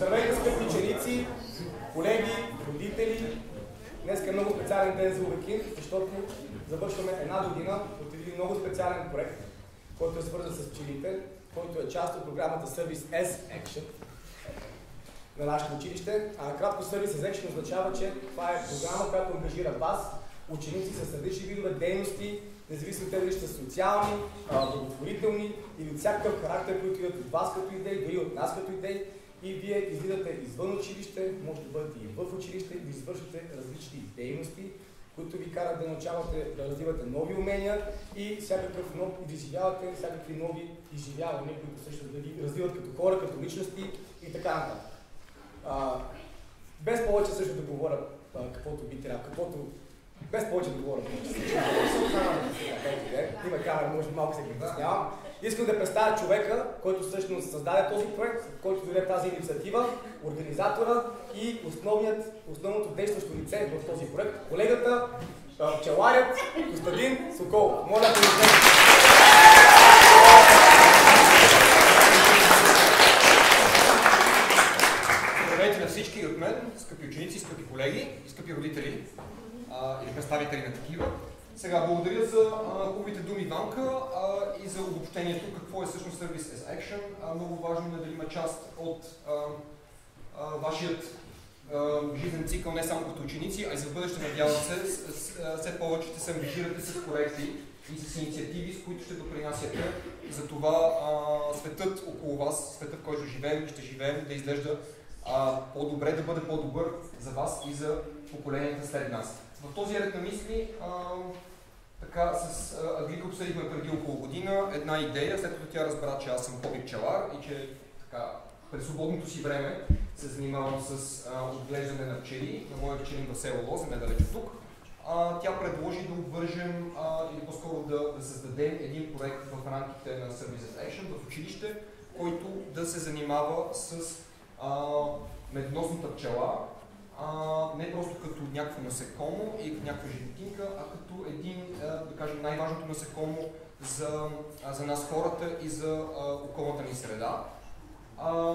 Здравейте, скъпи ученици, колеги, родители. Днес е много специален ден за Увекин, защото завършваме една година от един много специален проект, който е свързан с пчелите, който е част от програмата Service as Action на нашето училище. А кратко Service as Action означава, че това е програма, която ангажира вас, ученици с различни видове дейности, независимо те дали са социални, благотворителни или всякакъв характер, които идват от вас като идеи, дори от нас като идеи. И вие излизате извън училище, може да бъдете и в училище, да извършите различни дейности, които ви карат да научавате да развивате нови умения и всякакъв нов, да изживявате всякакви нови изживявания, които също да ги развиват като хора, като личности и така нататък. без повече също да говоря каквото би трябвало, каквото без повече да говоря. Има камера, може малко се притеснявам. Искам да представя човека, който всъщност създаде този проект, който даде тази инициатива, организатора и основният, основното действащо лице в този проект, колегата, пчеларят Костадин Сокол. Моля Здравейте на всички от мен, скъпи ученици, скъпи колеги скъпи родители а, или представители на такива. Сега, благодаря за хубавите думи Ванка а, и за обобщението какво е всъщност Service as Action. А, много важно е да има част от а, а, вашият жизнен цикъл не само като ученици, а и за бъдеще, надявам се, все повече ще се ангажирате с проекти и с инициативи, с които ще допринасяте за това а, светът около вас, светът, в който живеем и ще живеем, да изглежда по-добре, да бъде по-добър за вас и за поколенията след нас. В този ред на мисли така, с Аглика обсъдихме преди около година една идея, след като тя разбра, че аз съм хоби пчелар и че така, през свободното си време се занимавам с а, отглеждане на пчели на моя пчелин в село Лозе, недалече тук. А, тя предложи да обвържем а, или по-скоро да, да създадем един проект в рамките на Services Action в училище, който да се занимава с а, медоносната пчела, а, не просто като някакво насекомо и като някаква животинка, а като един, да кажем, най-важното насекомо за, за нас хората и за а, околната ни среда. А,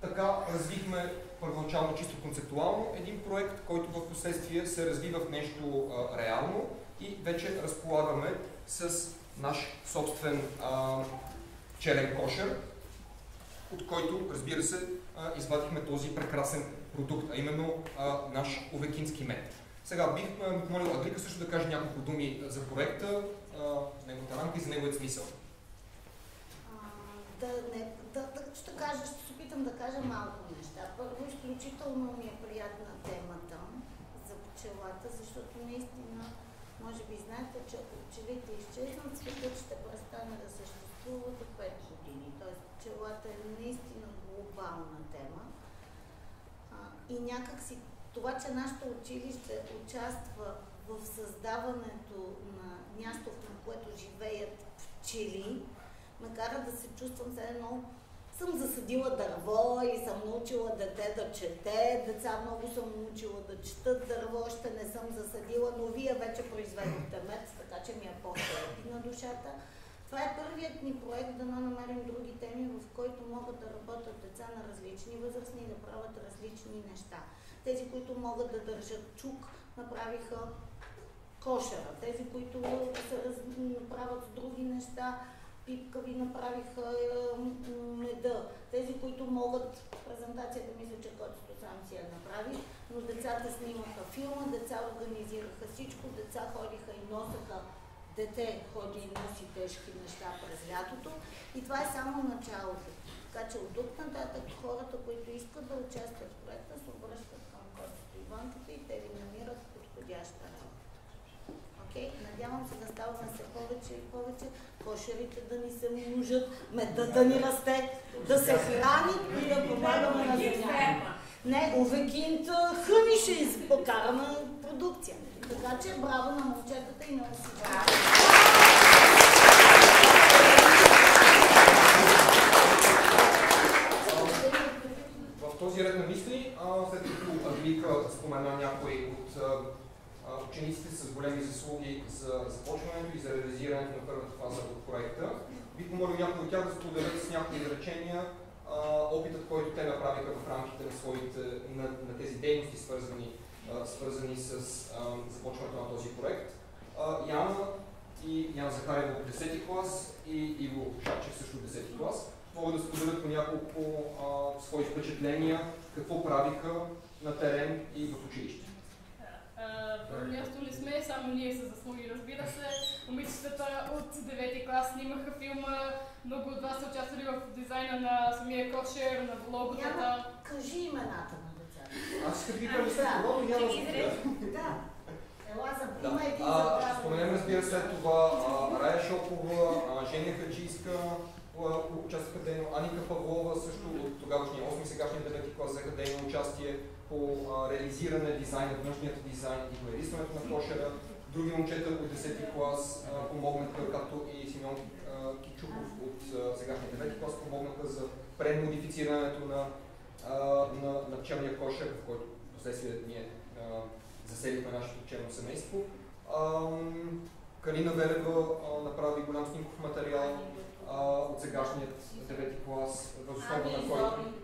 така развихме първоначално чисто концептуално един проект, който в последствие се развива в нещо а, реално и вече разполагаме с наш собствен а, челен кошер, от който, разбира се, а, извадихме този прекрасен продукт, а именно а, наш овекински мед. Сега бих молил Аглика също да каже няколко думи за проекта, а, неговата рамка и за неговият смисъл. да, не, да, да, ще, кажа, ще се опитам да кажа малко неща. Първо, изключително ми е приятна темата за пчелата, защото наистина, може би знаете, че ако пчелите изчезнат, светът ще престане да съществува до 5 години. Тоест, пчелата е наистина глобална тема. И някак си това, че нашето училище участва в създаването на място, на което живеят пчели, ме кара да се чувствам все едно съм засадила дърво и съм научила дете да чете, деца много съм научила да четат дърво, още не съм засадила, но вие вече произведохте мед, така че ми е по-сладки на душата. Това е първият ни проект да намерим други теми, в които могат да работят деца на различни възрастни и да правят различни неща. Тези, които могат да държат чук, направиха кошера. Тези, които се раз... направят с други неща, пипкави направиха меда. Тези, които могат, презентацията мисля, че който сам си я направи, но децата снимаха филма, деца организираха всичко, деца ходиха и носеха дете ходи и носи тежки неща през лятото и това е само началото. Така че от тук нататък хората, които искат да участват в проекта, се обръщат към Костито и банката и те ви намират подходяща работа. Окей? Надявам се да ставаме се повече и повече, кошерите да ни се множат, меда да ни расте, да се храни и да помагаме на земята. Не, Овекинт хъни ще покараме продукция. Така че браво на момчетата и на усилията. В този ред на мисли, след като Аглика спомена някои от учениците с големи заслуги за започването и за реализирането на първата фаза от проекта, бих помолил някои от тях да споделят с някои изречения а, опитът, който те направиха в рамките на, своите, на, на тези дейности, свързани, а, свързани с а, започването на този проект. А, Яна и Яна Захарева от 10 клас и Иво Шачев също от 10 клас могат да споделят по няколко а, свои впечатления, какво правиха на терен и в училище. Първо място не сме само ние са заслуги, разбира се. Момичетата от 9 клас снимаха филма, много от вас са участвали в дизайна на самия кошер, на влоготата. Кажи имената на децата. Аз да ви кажа но няма Да. Ела за Да. има един А, ще споменем, разбира се, след това а, Рая Шопова, а, Женя Хаджийска, участваха дейно, Аника Павлова също от тогавашния 8 сегашния 9 клас взеха дейно участие по а, реализиране дизайна, външният дизайн и поедисването на кошера. Други момчета от 10 клас а, помогнаха, както и Симеон а, Кичуков от сегашния 9 клас помогнаха за премодифицирането на, на, на черния кошер, в който последствие ние заселихме нашето черно семейство. Калина Велева направи голям снимков материал от сегашният 9 клас, въз основа на който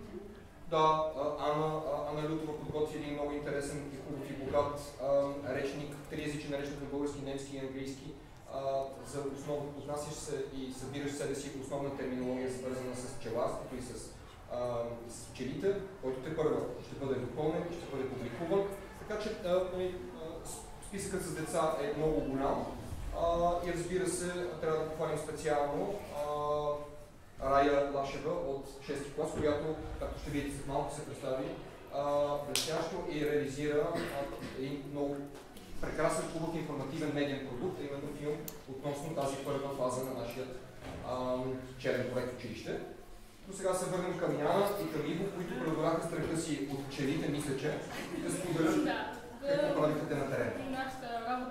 да, Ана, Ана Лютова подготви един много интересен и хубав и богат речник, триязичен речник на български, немски и английски, за основно отнасящ се и събиращ себе си основна терминология, свързана с пчеларството и с, а, с пчелите, който те първо ще бъде допълнен ще бъде публикуван. Така че нали, а, списъкът с деца е много голям а, и разбира се, трябва да похвалим специално а, Рая Лашева от 6 клас, която, както ще видите след малко, се представи блестящо и реализира един много прекрасен, хубав информативен медиен продукт, именно филм относно тази първа фаза на нашия черен проект училище. Но сега се върнем към Яна и към Иво, които преодоляха страха си от пчелите, мисля, че, и да споделят какво правиха те на терен.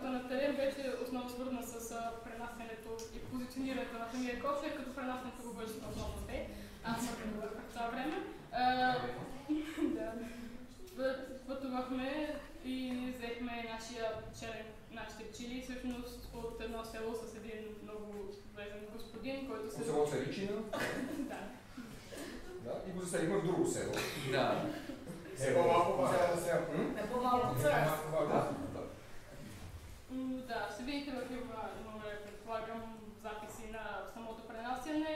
Нашата работа на терен беше основно свързана с пренасенето и позиционирането на самия кошер, като пренасенето го беше основно те. Аз организирах в това време. Да. Пътувахме и взехме нашия черен, нашите пчели, всъщност от едно село с един много влезен господин, който се... От село Царичина Да. да, и го заселихме в друго село. Да. Е по-малко? Е по-малко Е, царство. по-малко, да. Ще видите в филма, имаме, предполагам, записи на самото пренасяне.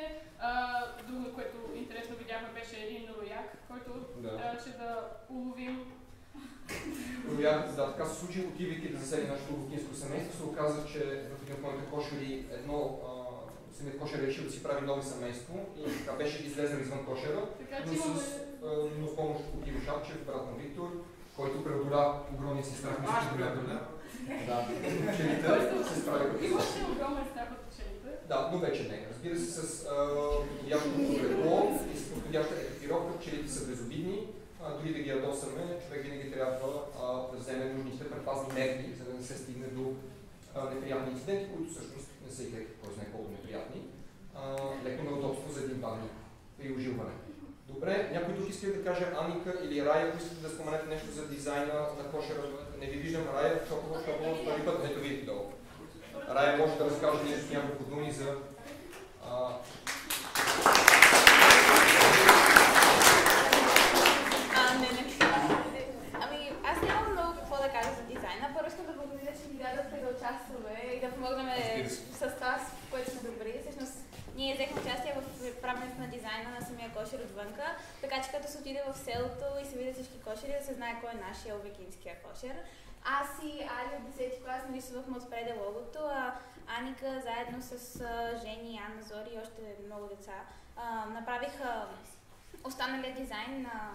Друго, което интересно видяхме, беше един рояк, който Да. трябваше да уловим. Проявявате, да, така се случи, отивайки да засели нашето лукинско семейство, се оказа, че в един от моите кошери едно, самият кошер е решил да си прави нови семейство и така беше излезен извън кошера, Така но имаме... с, а, но с помощ от Иво Шапчев, брат на Виктор, който преодоля огромния си страх. Ще голямо. преодоля. Да, пчелите се справиха. Имаше огромен страх от пчелите. Да, но вече не. Разбира се, с подходящото облекло и с подходяща екипировка пчелите са безобидни. А, дори да ги ядосаме, човек винаги трябва а, да вземе нужните предпазни мерки, за да не се стигне до а, неприятни инциденти, които всъщност не са и кой знае колко неприятни. А, леко неудобство за един бавни при ожилване. Добре, някой тук иска да каже Аника или Рая, ако искате да споменете нещо за дизайна на кошера? Не ви виждам Рая, защото защото първи път, ето видите долу. Рая може да разкаже нещо няколко думи за А, не, не. Ами, аз нямам много какво да кажа за дизайна. Първо искам да благодаря, че ни дадохте да участваме и да помогнем с това, с което сме добри. Всъщност, ние взехме участие в правенето на дизайна на самия кошер отвънка, отиде в селото и се видят всички кошери, да се знае кой е нашия обекинския кошер. Аз и Али от 10 клас нарисувахме отпреде логото, а Аника заедно с Жени, Анна, Зори и още много деца направиха останалия дизайн на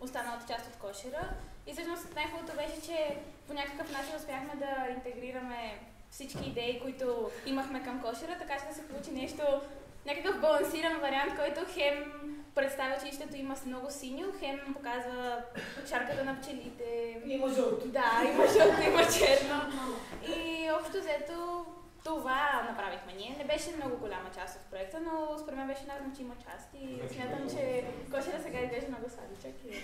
останалата част от кошера. И всъщност най-хубавото беше, че по някакъв начин успяхме да интегрираме всички идеи, които имахме към кошера, така че да се получи нещо, някакъв балансиран вариант, който хем представя, че ището има с много синьо, хем показва шарката на пчелите. Има жълто. Да, има жълто, има черно. И общо взето това направихме ние. Не беше много голяма част от проекта, но според мен беше най-значима част и смятам, че кошера сега изглежда много сладичък и е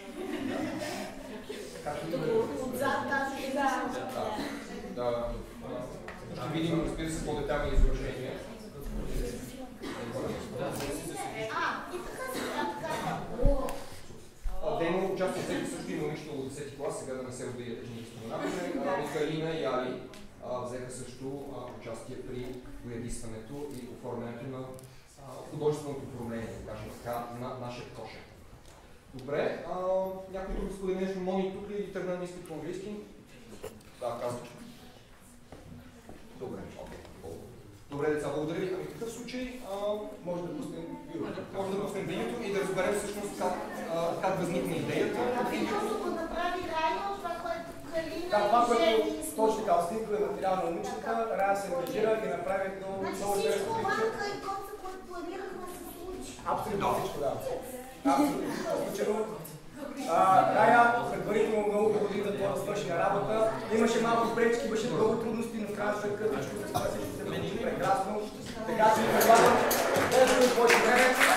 Като отзад тази Да. да. да, видим, разбира се, по-детални те има участие всеки също има нищо от 10 клас, сега да не се обидят, че ние споменахме. Михалина и Али взеха също участие при доядисването и оформянето на художественото управление, да кажем така, на нашия кошер. Добре, а, някой друг сподели нещо, Мони тук ли тръгна на по английски? Да, казвам. Добре, окей. Добре, деца, благодаря ви. Ами в такъв случай а, Може да пуснем видеото. може да пуснем видеото и да разберем всъщност как, а, как възникна идеята Ами видеото. го направи Райо, това, което Калина Да, това, и което Жени точно така, снимкове материал на момичета, Рая се ангажира и направи едно Значи много всичко интересно видео. Абсолютно всичко, да. Абсолютно всичко Рая предварително много това да свърши на работа. Имаше малко пречки, имаше много трудности, сметка всичко всичко се получи прекрасно. Така че предлагам, да ви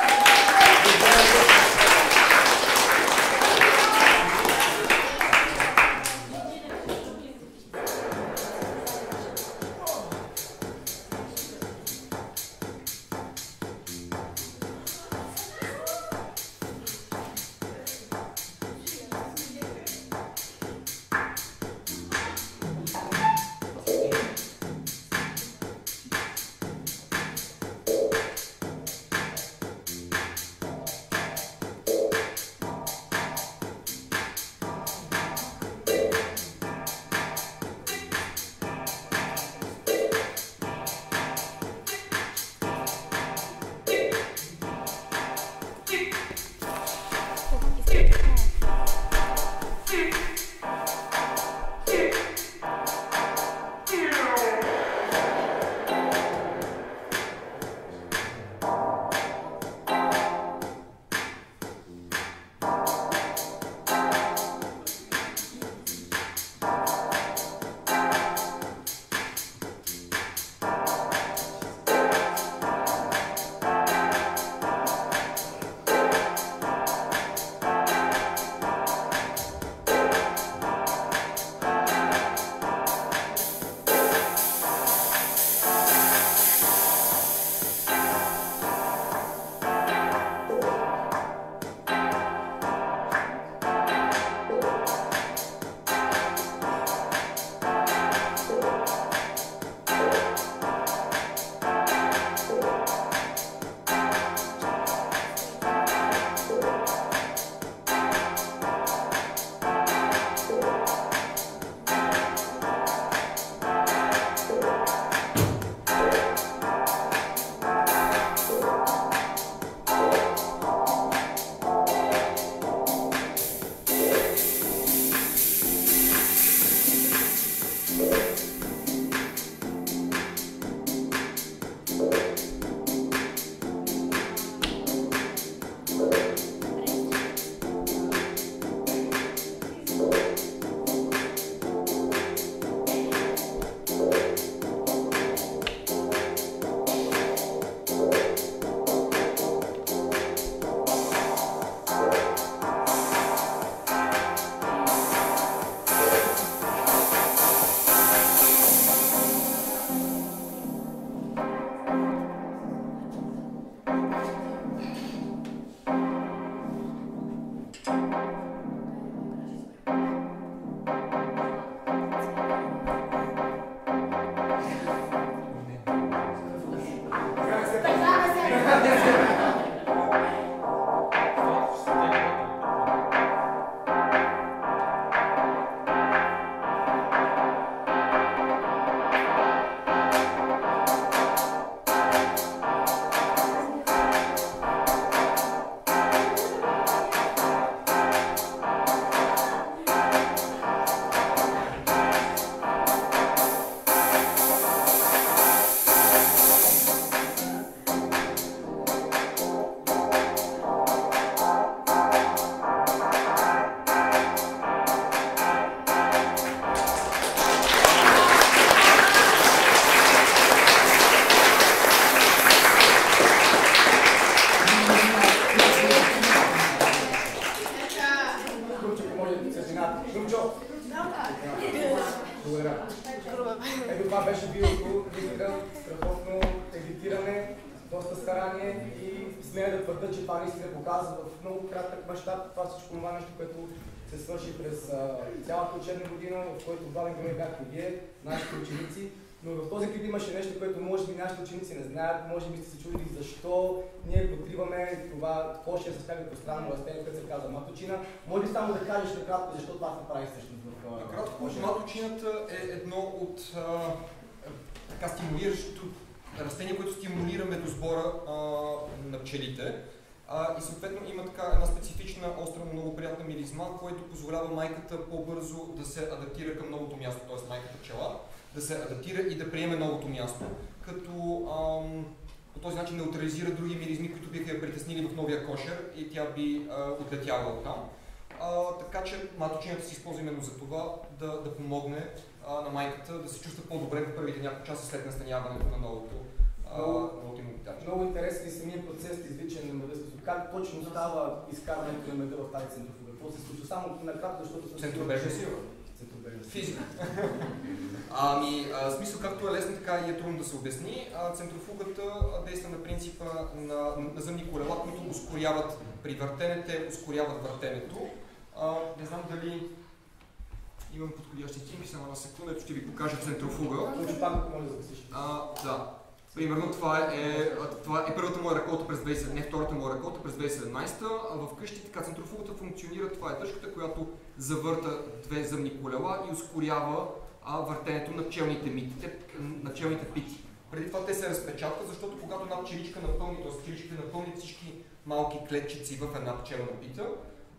старание и смея да твърда, че това наистина показва в много кратък мащаб това всичко това нещо, което се се свърши през а, цялата учебна година, в който главен герой бяхте вие, нашите ученици. Но в този клип имаше нещо, което може би нашите ученици не знаят, може би сте се чудили защо ние подкриваме това кошер с някакво странно растение, което се казва маточина. Може ли само да кажеш накратко защо това се прави всъщност Накратко, маточината е едно от а, така стимулиращото растение, което стимулира медосбора а, на пчелите. А, и съответно има така една специфична, остра, много приятна миризма, което позволява майката по-бързо да се адаптира към новото място, т.е. майката пчела, да се адаптира и да приеме новото място, като ам, по този начин неутрализира други миризми, които биха я притеснили в новия кошер и тя би а, отлетяла от там. А, така че маточината се използва именно за това да, да помогне а, на майката да се чувства по-добре в първите няколко часа след настаняването на новото, Много-. Много интересен е самия процес на извличане на меда. Как точно става изкарването на меда в тази центрофуга? Какво се случва? Само накратко, защото съм Центробежна сила. Физика. Ами, а, смисъл както е лесно, така и е трудно да се обясни. А, центрофугата действа на принципа на наземни колела, които ускоряват при въртене, те ускоряват въртенето. А, не знам дали имам подходящи снимки, само на секунда, ето ще ви покажа центрофуга. Може пак да може да. А, да. Примерно това е, това е първата моя реколта през 2017, не втората моя реколта през 2017. А в къщи така центрофугата функционира, това е тъжката, която завърта две зъмни колела и ускорява а, въртенето на пчелните мити, те, на пчелните пити. Преди това те се разпечатват, защото когато една пчеличка напълни, т.е. пчеличките напълнят всички малки клетчици в една пчелна пита,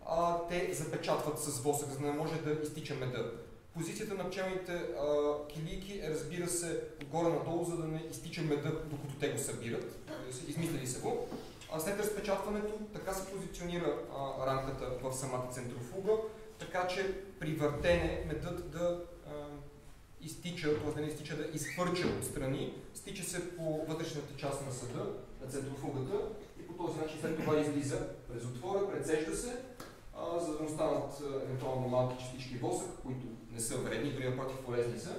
а, те запечатват с восък, за да не може да изтича меда. Позицията на пчелните а, килийки е, разбира се, отгоре надолу, за да не изтича меда, докато те го събират. Измислили са го. А след разпечатването така се позиционира а, рамката в самата центрофуга, така че при въртене медът да а, изтича, т.е. да не изтича, да изхвърча отстрани, стича се по вътрешната част на съда, на центрофугата и по този начин след това излиза през отвора, прецежда се, а, за да не останат а, евентуално малки частички восък, които не са вредни, дори напротив полезни са.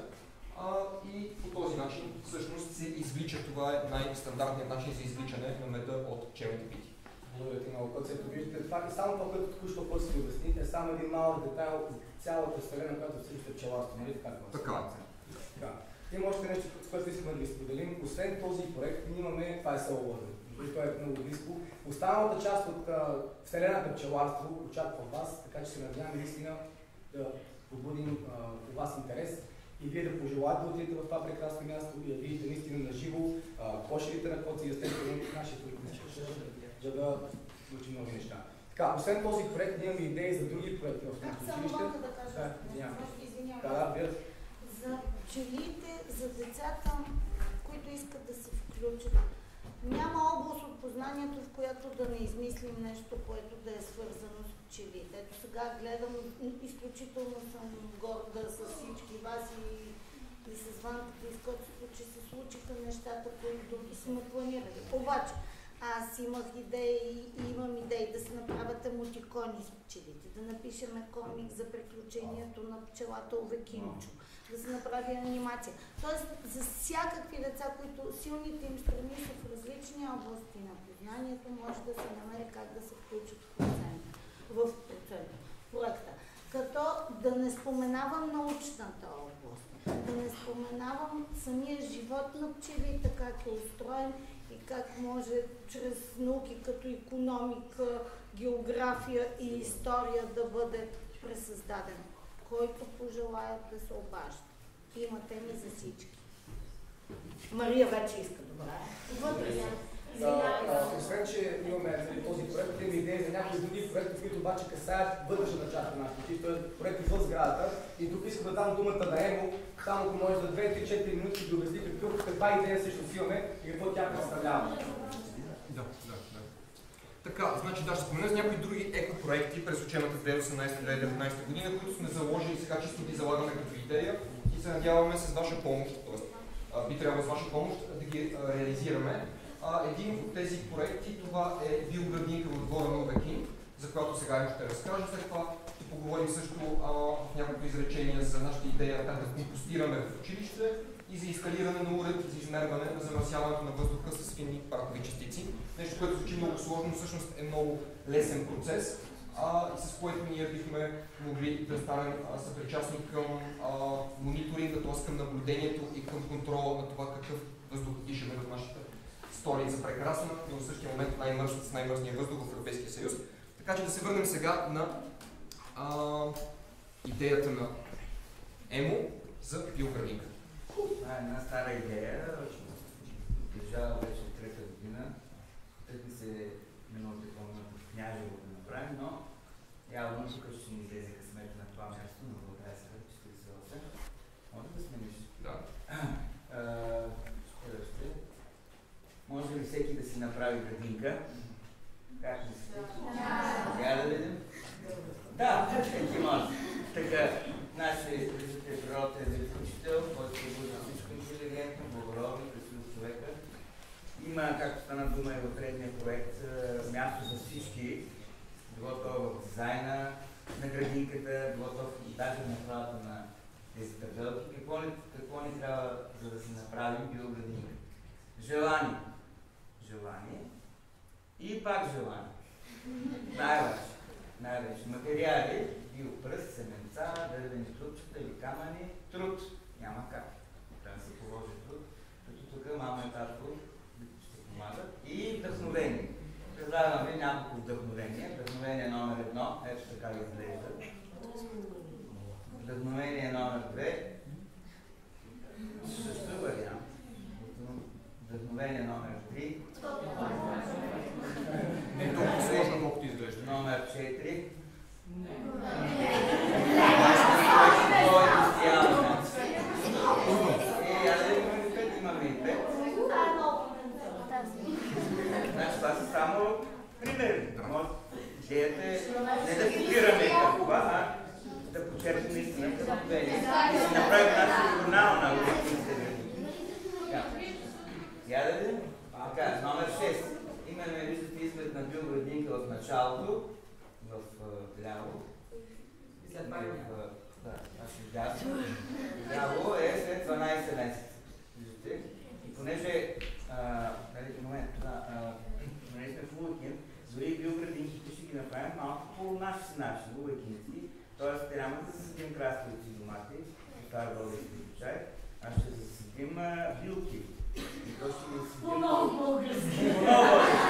А, и по този начин всъщност се извлича, това е най-стандартният начин за извличане на меда от пчелните пити. Благодаря ти много, което ето виждате. Това е само това, което току-що си обясните, е само един малък детайл от цялата вселена, която всъщност е пчеларство, нали така? Така. Така. Има още нещо, което искаме да ви споделим. Освен този проект, ние имаме, това е Soul Който е много близко. Останалата част от а, вселената пчеларство очаква вас, така че се надяваме наистина да побудим у вас интерес и вие да пожелаете да отидете в това прекрасно място и да видите наистина на живо кошерите на коци и естествено нашите за да случи много неща. Така, освен този проект, ние имаме идеи за други проекти в нашето само училище. малко да кажа? Да, извинявам. Да, да, За пчелите, за децата, които искат да се включат. Няма област от познанието, в която да не измислим нещо, което да е свързано с пчелите. Ето сега гледам, изключително съм горда с всички вас и, и с ванката, и с който се случи, се случиха нещата, които други сме планирали. Обаче, аз имах идеи и имам идеи да се направят емотикони с пчелите, да напишеме комик за приключението на пчелата Овекинчо, да се направи анимация. Тоест за всякакви деца, които силните им страни са в различни области на познанието, може да се намери как да се включат в процент, в процент, проекта. Като да не споменавам научната област, да не споменавам самия живот на пчелите, как е устроен и как може чрез науки като економика, география и история да бъде пресъздаден. Който пожелая да се обажда. Има теми за всички. Мария вече иска добре. Вътре. А, а, освен, че имаме нали, този проект, имаме идеи за някои други проекти, които обаче касаят вътрешната част на нашата училище, т.е. проекти в сградата. И тук искам да дам думата на Емо, само ако може за 2-3-4 минути да обясни какъв, каква идея всъщност имаме и какво тя представлява. Да, да, да. Така, значи да, ще спомена за някои други екопроекти през учебната 2018-2019 година, които сме заложили сега чисто ги залагаме като идея и се надяваме с ваша помощ, т.е. би трябвало с ваша помощ да ги реализираме. Един от тези проекти, това е биоградинка в двора на Овекин, за която сега ще разкажа. След това ще поговорим също в няколко изречения за нашата идея да компостираме в училище и за инсталиране на уред за измерване на замърсяването на въздуха с финни паркови частици. Нещо, което звучи много сложно, всъщност е много лесен процес. а, с което ние бихме могли да станем а, съпричастни към а, мониторинга, т.е. към наблюдението и към контрола на това какъв въздух дишаме в нашата столица прекрасна, но в същия момент най-мърс, с най-мръсния въздух в Европейския съюз. Така че да се върнем сега на а, идеята на ЕМО за биоградинка. Това е една стара идея, държава вече трета година. Тъй се миналата помня в Княжево да направим, но явно тук ще ни излезе късмет на това място, на Българска 48. Може да смениш? Да. Следващите. Може ли всеки да си направи градинка? Как мислите? Да. да видим? Да, всеки може. Така, нашия виждате природен учител, който е бъде всичко интелигентно, благородно, красив човека. Има, както стана дума и в предния проект, място за всички, било то в дизайна на градинката, било то даже на правата на тези табелки. Какво ни, какво ни трябва, за да си направим биоградинка? Желание. Желание. И пак желание. Най-важно. Най-вече. Материали, биопръст, семенца, дървени трупчета или камъни, труд. Няма как. Трябва да се положи труд. Като тук мама и татко помагат. И вдъхновение. Предлагам ви няколко вдъхновения. Вдъхновение номер едно. Ето така изглежда. Вдъхновение номер две. Също вариант. Вдъхновение номер три. Не толкова сложно, колкото изглежда. Номер 4. Значи това са само примери. Идеята е не да копираме това, а да почерпим наистина вдъхновение и си направим нашата регионална обективните градини. Я да. Така, номер 6. Имаме, виждате, изглед на биоградинка в началото, в ляво. И след това в, да, значи. Ляво е след 12 месеца. Виждате? И понеже, а, нали, в момента, да, нали сме в уикенд, дори биоградинките ще ги направим малко по наш начин, уикендски. Тоест, трябва да засадим краставици домати, това е български чай, а ще засадим билки. И то ще ги По много български. По много български,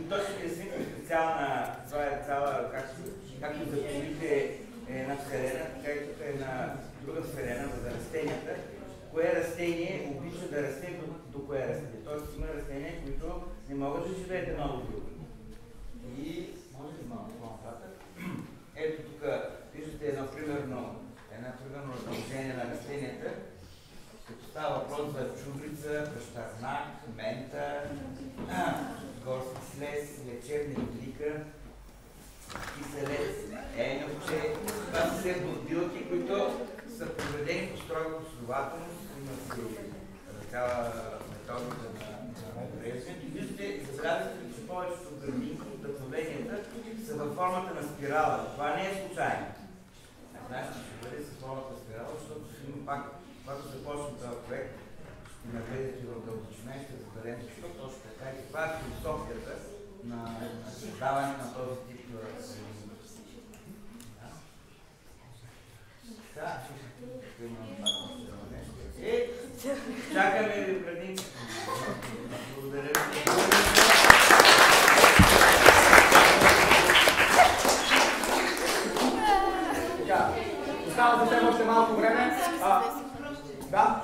И то ще ги свикне специална, това е цяла, както, както за пчелите е една сферена, така и тук е една друга сферена за растенията. Кое растение обича да расте до, до кое растение. Тоест има растения, които не могат да живеят едно до друго. И може ли малко по-нататък? Ето тук виждате едно примерно, една примерно разположение на растенията, като става въпрос за чубрица, пръщарнак, мента, горски слез, лечебна иглика, киселец, еньовче. Това са все билки, които са проведени по строга последователност, има си цяла методика на пресването. И виждате, забелязате, че повечето вдъхновенията са във формата на спирала. Това не е случайно. Значи ще бъде с формата на спирала, защото има пак когато започне този проект, ще навлезете в дълбочина и ще разберем защо точно така и това е философията на създаване на този тип да. И чакаме ви. Благодаря ви. Така, остава за теб още малко време. А, да,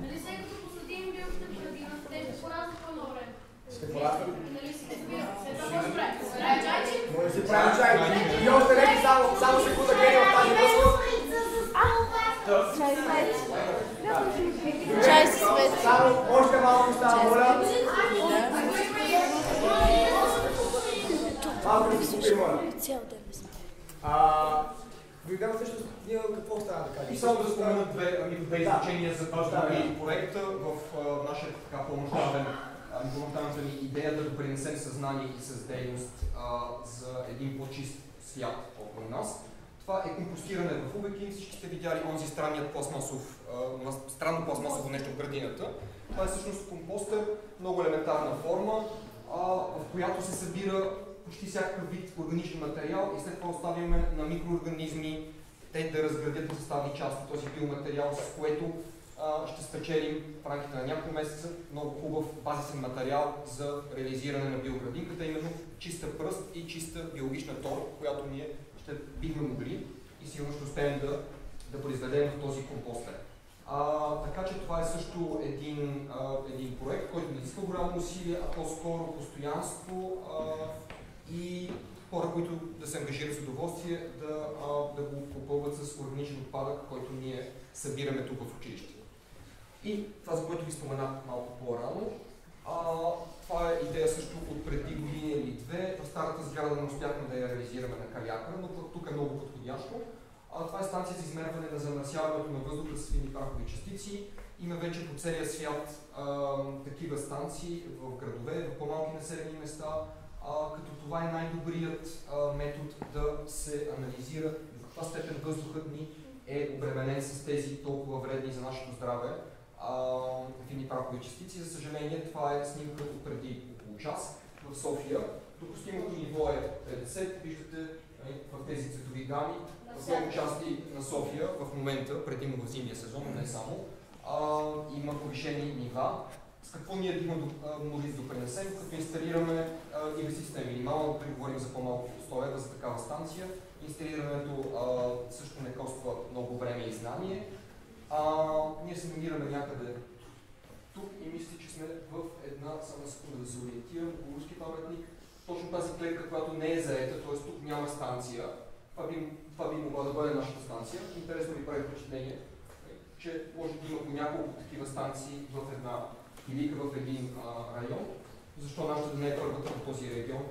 Нали след като посадим билките в градината, те ще пораснат по едно време. ще пораснат. Нали си разбира, след това може да си правим чай. И още нещо, само, само секунда, Кери, в тази връзка. Чай с свет. Само още малко става, моля. Малко да се купи, моля. Цял ден Дойдем също, ние какво стана да кажем? И само да спомена две, ами, две изречения за този Да, да, проект в а, нашия така по-мащабен информационната ни идея да допринесем съзнание и с дейност а, за един по-чист свят около нас. Това е компостиране в Убекин. Всички сте видяли онзи странният пластмасов, а, странно пластмасово нещо в градината. Това е всъщност компостер, много елементарна форма, а, в която се събира почти всякакъв вид органичен материал и след това оставяме на микроорганизми те да разградят съставни части този биоматериал, с което а, ще спечелим в рамките на няколко месеца много хубав базисен материал за реализиране на биоградинката, именно чиста пръст и чиста биологична тор, която ние ще бихме могли и сигурно ще успеем да, да произведем в този компостер. А, така че това е също един, а, един проект, който не иска голямо усилие, а по-скоро постоянство а, и хора, които да се ангажират с удоволствие, да, а, да го попълват с органичен отпадък, който ние събираме тук в училище. И това, за което ви споменах малко по-рано, това е идея също от преди години или две. В старата сграда не успяхме да я реализираме на Калякра, но тук е много подходящо. А, това е станция за измерване на замърсяването на въздуха с фини прахови частици. Има вече по целия свят а, такива станции в градове, в по-малки населени места, като това е най-добрият метод да се анализира в каква степен въздухът ни е обременен с тези толкова вредни за нашето здраве фини прахови частици. За съжаление, това е снимка от преди около час в София. Допустимото ниво е 50, виждате нали, в тези цветови гами. В много части на София в момента, предимно в зимния сезон, не само, има повишени нива. С какво ние бихме могли да допринесем, като инсталираме инвестицията е минимална, да говорим за по-малко 100 евро за такава станция. Инсталирането а, също не коства много време и знание. А, ние се намираме някъде тук и мисля, че сме в една, само секунда да се ориентирам, руски паметник, точно тази клетка, която не е заета, т.е. тук няма станция. Това би, това би могла да бъде нашата станция. Интересно ми прави впечатление, че може да има по няколко такива станции в една или в един а, район. Защо нашата да не е първата в този регион,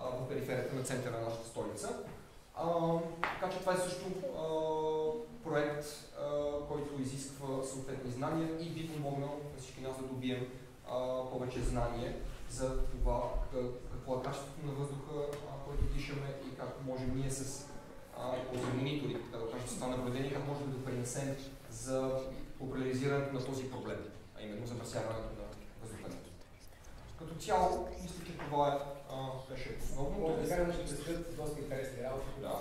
а, в периферията на центъра на нашата столица. А, така че това е също а, проект, а, който изисква съответни знания и би помогнал на всички нас да добием а, повече знание за това какво е качеството на въздуха, а, който дишаме и как можем ние с този монитори, така да кажем, с това наблюдение, как можем да допринесем за популяризирането на този проблем, а именно замърсяването. Като цяло, мисля, че това е беше основно. Мога да кажем, че предстоят доста интересни работи. Да.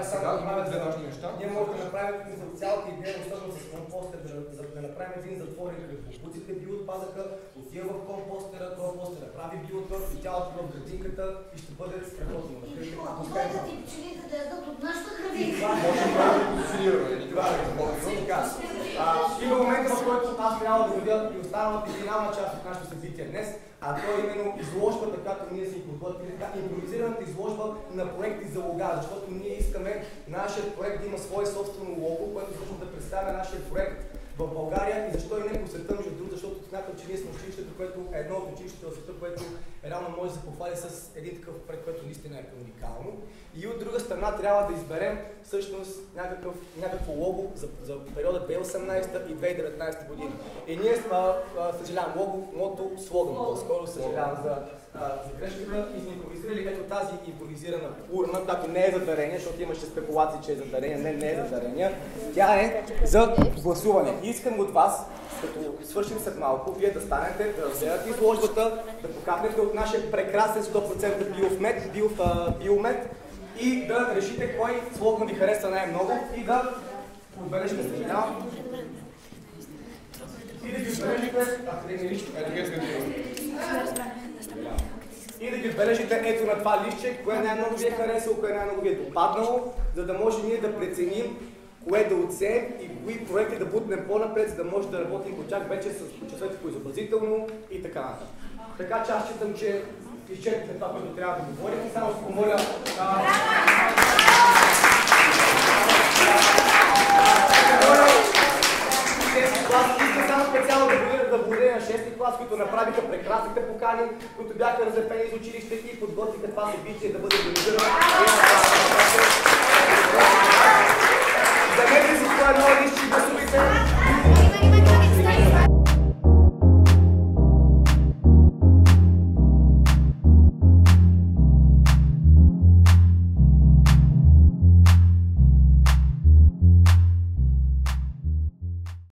Аз само да имаме две важни неща. Ние можем да направим за цялата идея, особено с компостер, да, да, да направим един затворен кръг. Букуците биоотпадъка, отива в компостера, компостера прави биотвор и тялото в градинката и ще бъде страхотно. И ако дойдат и пчелите да ядат от нашата градинка. Това може да бъде позиционирано. Това е Има момента, в който аз трябва да видя и останалата финална част от нашето събитие днес, а то е именно изложбата, която ние си подготвили, така импровизираната изложба на проекти за лога, защото ние искаме нашия проект да има свое собствено лого, което всъщност да представя нашия проект в България и защо и не по света, между другото, защото смятам, че ние сме училището, което е едно от училищата в света, което реално може да се похвали с един такъв проект, който наистина е уникално. И от друга страна трябва да изберем всъщност някакъв, някакво лого за, за периода 2018 и 2019 година. И ние, а, съжалявам, лого, мото, слоган, по-скоро съжалявам за за грешката и сме импровизирали ето тази импровизирана урна, която не е за дарение, защото имаше спекулации, че е за дарение. Не, не е за дарение. Тя е за гласуване. Искам от вас, като свършим след малко, вие да станете, да вземете изложбата, да покапнете от нашия прекрасен 100% биомет, био, биомет и да решите кой слоган ви харесва най-много и да отбележите, съжалявам, и да ги отбележите, ако не да ги отбележите ето на това листче, кое най-много ви е харесало, кое най-много ви е допаднало, за да може ние да преценим кое да отсеем и кои проекти да бутнем по-напред, за да може да работим по тях вече с часовете по изобразително и така нататък. Така че аз считам, че изчерпихме това, което трябва да говорим. Само ще помоля... Искам само специално да благодаря, да благодаря на 6 клас, които направиха прекрасните покани, които бяха разлепени из училище и подготвиха това събитие да бъде организирано. Това едно лище гласовите.